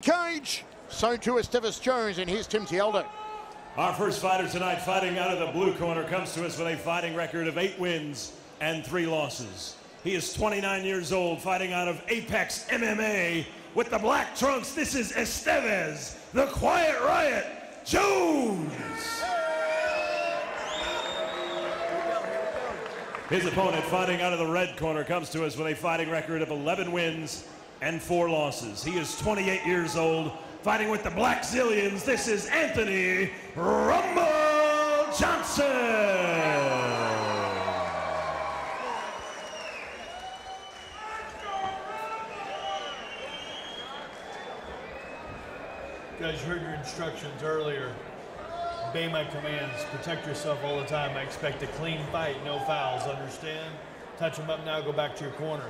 Cage. So too Esteves Jones, and here's Tim Tialdo. Our first fighter tonight, fighting out of the blue corner, comes to us with a fighting record of eight wins and three losses. He is 29 years old, fighting out of Apex MMA with the black trunks. This is Esteves, the Quiet Riot, Jones. His opponent, fighting out of the red corner, comes to us with a fighting record of 11 wins and four losses. He is 28 years old, fighting with the Blackzilians. This is Anthony Rumble Johnson. Guys, You heard your instructions earlier. Obey my commands. Protect yourself all the time. I expect a clean fight, no fouls. Understand? Touch them up now. Go back to your corner.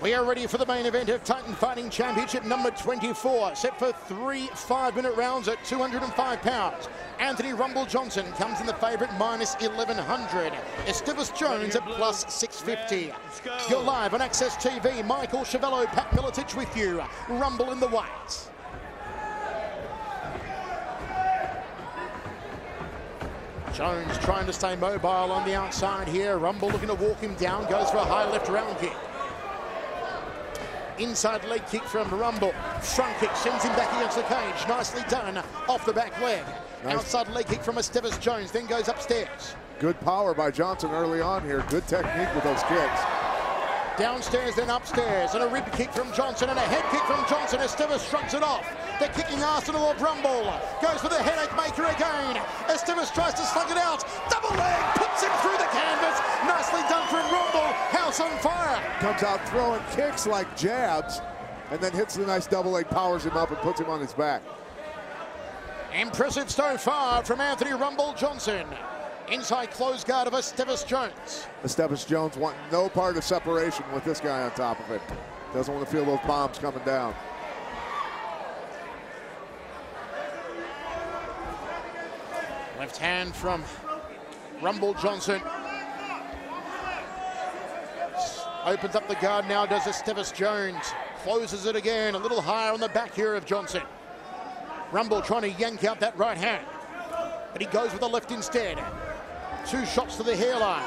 We are ready for the main event of Titan Fighting Championship number 24, set for three five-minute rounds at 205 pounds. Anthony Rumble Johnson comes in the favourite minus 1100. Esteves Jones at plus 650. You're live on AXS TV. Michael Schiavello, Pat Miletich with you. Rumble in the white. Jones trying to stay mobile on the outside here. Rumble looking to walk him down, goes for a high left round kick. Inside leg kick from Rumble. Front kick sends him back against the cage. Nicely done off the back leg. Nice. Outside leg kick from Esteves Jones, then goes upstairs. Good power by Johnson early on here. Good technique with those kicks. Downstairs, then upstairs, and a rib kick from Johnson and a head kick from Johnson. Esteves shrugs it off. The kicking arsenal of Rumble goes for the headache maker again. Esteves tries to slug it out. Double leg puts him through the canvas. Nicely done from Rumble. House on fire. Comes out throwing kicks like jabs and then hits the nice double leg, powers him up and puts him on his back. Impressive so far from Anthony Rumble Johnson. Inside close guard of Esteves Jones. Esteves Jones wanting no part of separation with this guy on top of it. Doesn't want to feel those bombs coming down. Left hand from Rumble Johnson. Opens up the guard now, does Esteves Jones. Closes it again, a little higher on the back here of Johnson. Rumble trying to yank out that right hand. But he goes with the left instead. Two shots to the hairline.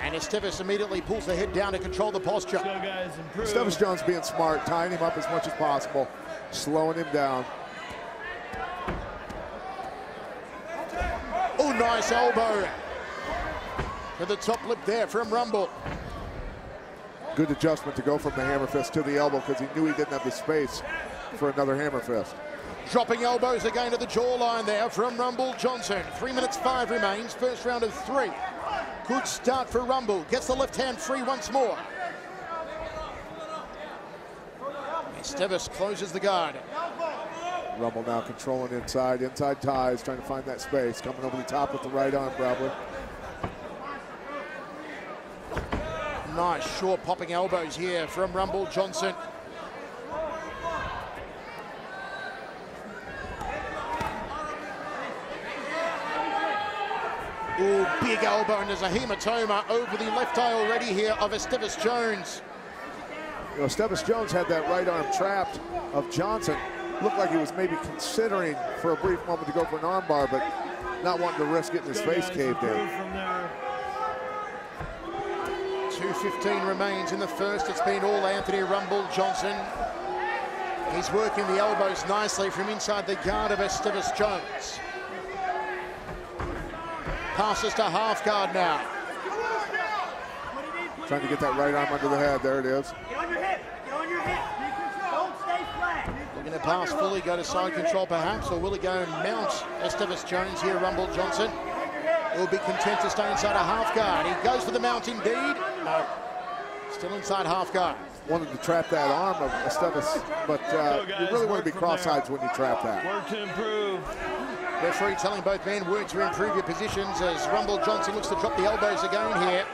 And Esteves immediately pulls the head down to control the posture. Esteves Jones being smart, tying him up as much as possible, slowing him down. Nice elbow. To the top lip there from Rumble. Good adjustment to go from the hammer fist to the elbow because he knew he didn't have the space for another hammer fist. Dropping elbows again to the jawline there from Rumble Johnson. Three minutes five remains, first round of three. Good start for Rumble. Gets the left hand free once more. Esteves closes the guard. Rumble now controlling inside, inside ties, trying to find that space. Coming over the top with the right arm, probably. Nice short popping elbows here from Rumble Johnson. Ooh, big elbow, and there's a hematoma over the left eye already here of Esteves Jones. You know, Esteves Jones had that right arm trapped of Johnson looked like he was maybe considering for a brief moment to go for an armbar, but not wanting to risk getting his face caved in. 2.15 remains in the first. It's been all Anthony Rumble Johnson. He's working the elbows nicely from inside the guard of Esteves Jones. Passes to half guard now. Trying to get that right arm under the head. There it is. Get on your hip. Get on your hip. Don't stay flat. Looking to pass fully, go to side control perhaps, or will he go and mount Esteves Jones here, Rumble Johnson? Will be content to stay inside a half guard. He goes for the mount indeed. No. Still inside half guard. Wanted to trap that arm of Esteves, but uh, you really want to be cross-sides when you trap that. Work to improve. Referee telling both men work to improve your positions as Rumble Johnson looks to drop the elbows again here.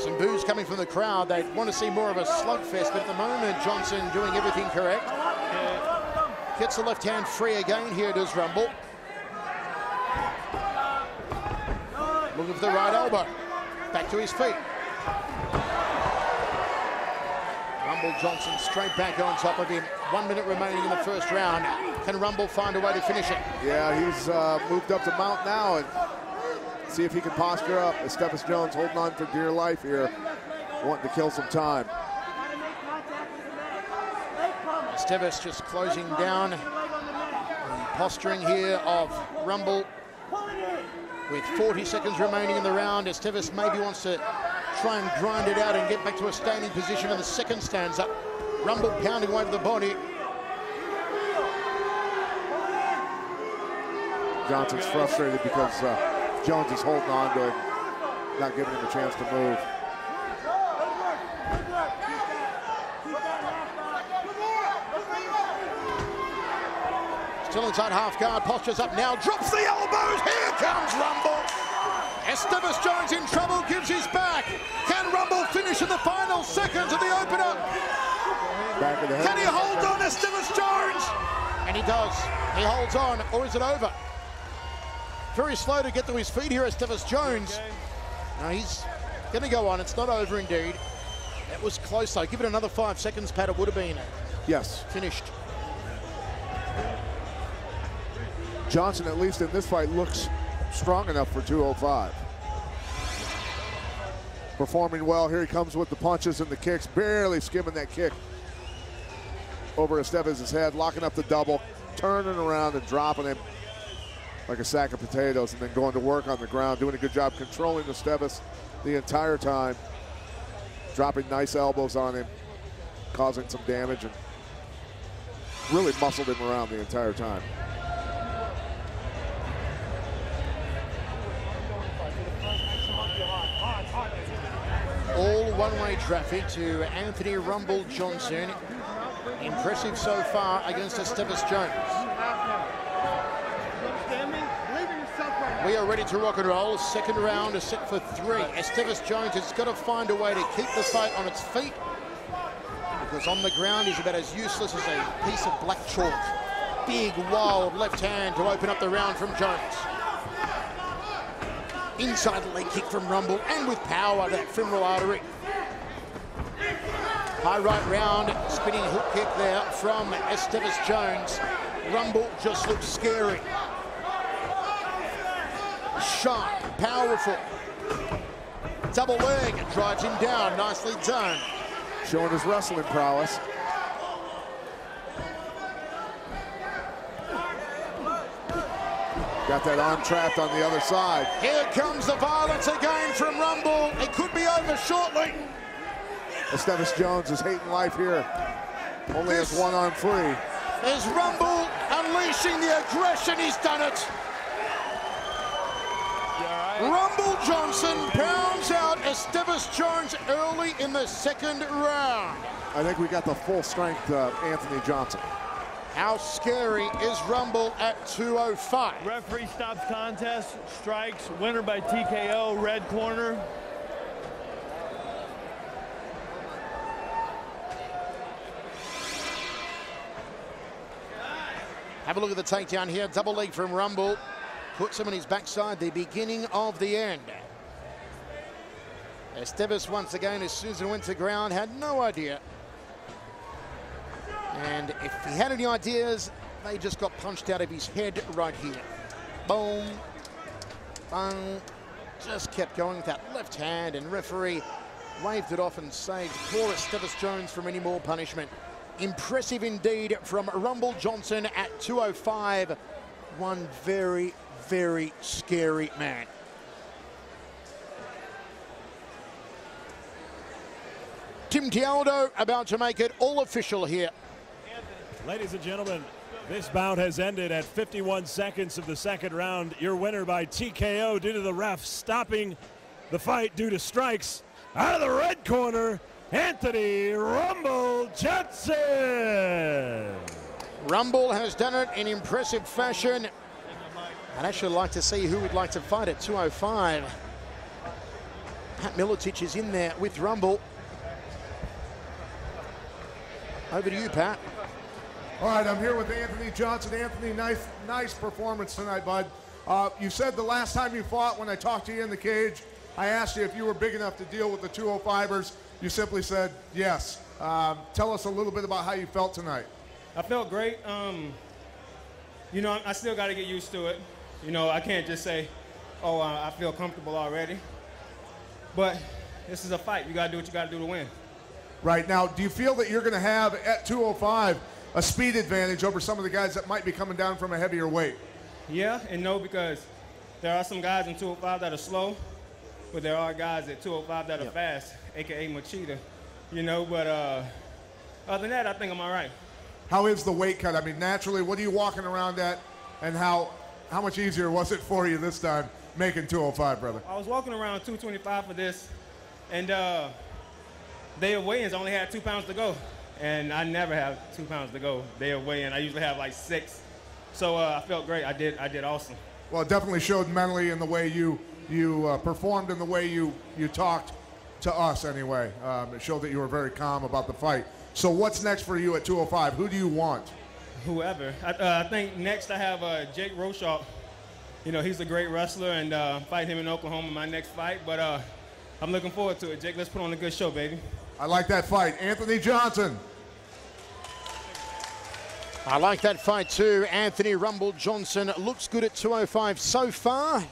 Some boos coming from the crowd. They want to see more of a slugfest, but at the moment, Johnson doing everything correct. Gets the left hand free again here, does Rumble. Looking for the right elbow. Back to his feet. Rumble Johnson straight back on top of him. One minute remaining in the first round. Can Rumble find a way to finish it? Yeah, he's uh, moved up to mount now and see if he can posture up. Esteves Jones holding on for dear life here, wanting to kill some time. Esteves just closing down. Posturing here of Rumble with 40 seconds remaining in the round. Esteves maybe wants to try and grind it out and get back to a standing position in the second stanza. Rumble pounding away to the body. Johnson's frustrated because uh, Jones is holding on to him, not giving him a chance to move. Still inside half guard, postures up now, drops the elbows, here comes Rumble. Esteves Jones in trouble, gives his back. Can Rumble finish in the final seconds of the opener? The. Can he hold on, Esteves Jones? And he does. He holds on, or is it over? Very slow to get to his feet here, Esteves Jones. Now he's going to go on. It's not over indeed. That was close though. Give it another five seconds, Pat. It would have been Yes, finished. Johnson, at least in this fight, looks strong enough for 205. Performing well. Here he comes with the punches and the kicks, barely skimming that kick over Esteves' head, locking up the double, turning around and dropping him like a sack of potatoes, and then going to work on the ground, doing a good job controlling Esteves the entire time, dropping nice elbows on him, causing some damage, and really muscled him around the entire time. All one-way traffic to Anthony Rumble Johnson. Impressive so far against Esteves Jones. We are ready to rock and roll. Second round is set for three. Esteves Jones has got to find a way to keep the fight on its feet because on the ground he's about as useless as a piece of black chalk. Big, wild left hand to open up the round from Jones. Inside leg kick from Rumble and with power that femoral artery. High right round, spinning hook kick there from Esteves Jones. Rumble just looks scary. Sharp, powerful. Double leg, drives him down, nicely done. showing his wrestling prowess. Got that arm trapped on the other side. Here comes the violence again from Rumble. It could be over shortly. Esteves Jones is hating life here. Only has one arm free. There's Rumble unleashing the aggression. He's done it. Rumble Johnson pounds out Esteves Jones early in the second round. I think we got the full strength uh, Anthony Johnson. How scary is Rumble at 205? Referee stops contest, strikes, winner by TKO, red corner. Have a look at the takedown here. Double leg from Rumble. Puts him on his backside. The beginning of the end. Esteves once again, as Susan went to ground, had no idea. And if he had any ideas, they just got punched out of his head right here. Boom. Bang. Just kept going with that left hand, and referee waved it off and saved poor Esteves Jones from any more punishment. Impressive indeed from Rumble Johnson at 205. One very, very scary man. Tim Tialdo about to make it all official here. Ladies and gentlemen, this bout has ended at 51 seconds of the second round. Your winner by TKO due to the ref stopping the fight due to strikes. Out of the red corner, Anthony Rumble Johnson. Rumble has done it in impressive fashion. I'd actually like to see who would like to fight at 205. Pat Miletich is in there with Rumble. Over to you, Pat. All right, I'm here with Anthony Johnson. Anthony, nice, nice performance tonight, bud. Uh, you said the last time you fought, when I talked to you in the cage, I asked you if you were big enough to deal with the 205ers. You simply said yes. Um, tell us a little bit about how you felt tonight. I felt great. Um, you know, I still got to get used to it. You know, I can't just say, oh, I feel comfortable already. But this is a fight. You got to do what you got to do to win. Right now, do you feel that you're going to have at 205 a speed advantage over some of the guys that might be coming down from a heavier weight? Yeah and no because there are some guys in 205 that are slow, but there are guys at 205 that are Yep. fast, aka Machida. You know, but uh, other than that, I think I'm all right. How is the weight cut? I mean, naturally, what are you walking around at, and how how much easier was it for you this time making 205, brother? I was walking around 225 for this, and uh, day of weigh-ins I only had two pounds to go, and I never have two pounds to go day of weigh-in. I usually have like six, so uh, I felt great. I did I did awesome. Well, it definitely showed mentally in the way you you uh, performed and the way you you talked to us. Anyway, um, it showed that you were very calm about the fight. So, what's next for you at 205? Who do you want? Whoever. I, uh, I think next I have uh, Jake Rosholt. You know he's a great wrestler, and uh, fight him in Oklahoma in my next fight. But uh, I'm looking forward to it. Jake, let's put on a good show, baby. I like that fight, Anthony Johnson. I like that fight too. Anthony Rumble Johnson looks good at 205 so far.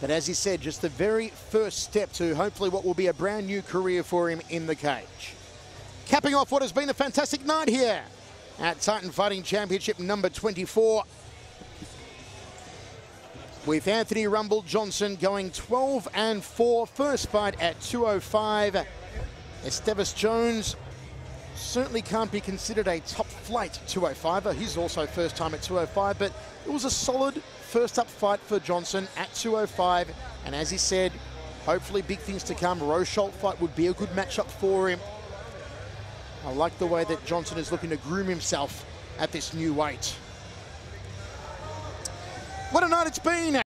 But as he said, just the very first step to hopefully what will be a brand new career for him in the cage. Capping off what has been a fantastic night here at Titan Fighting Championship number 24. With Anthony Rumble Johnson going 12 and 4. First fight at 205. Esteves Jones certainly can't be considered a top flight 205er. Uh, he's also first time at 205, but it was a solid first up fight for Johnson at 205. And as he said, hopefully big things to come. Rosholt fight would be a good matchup for him. I like the way that Johnson is looking to groom himself at this new weight. What a night it's been.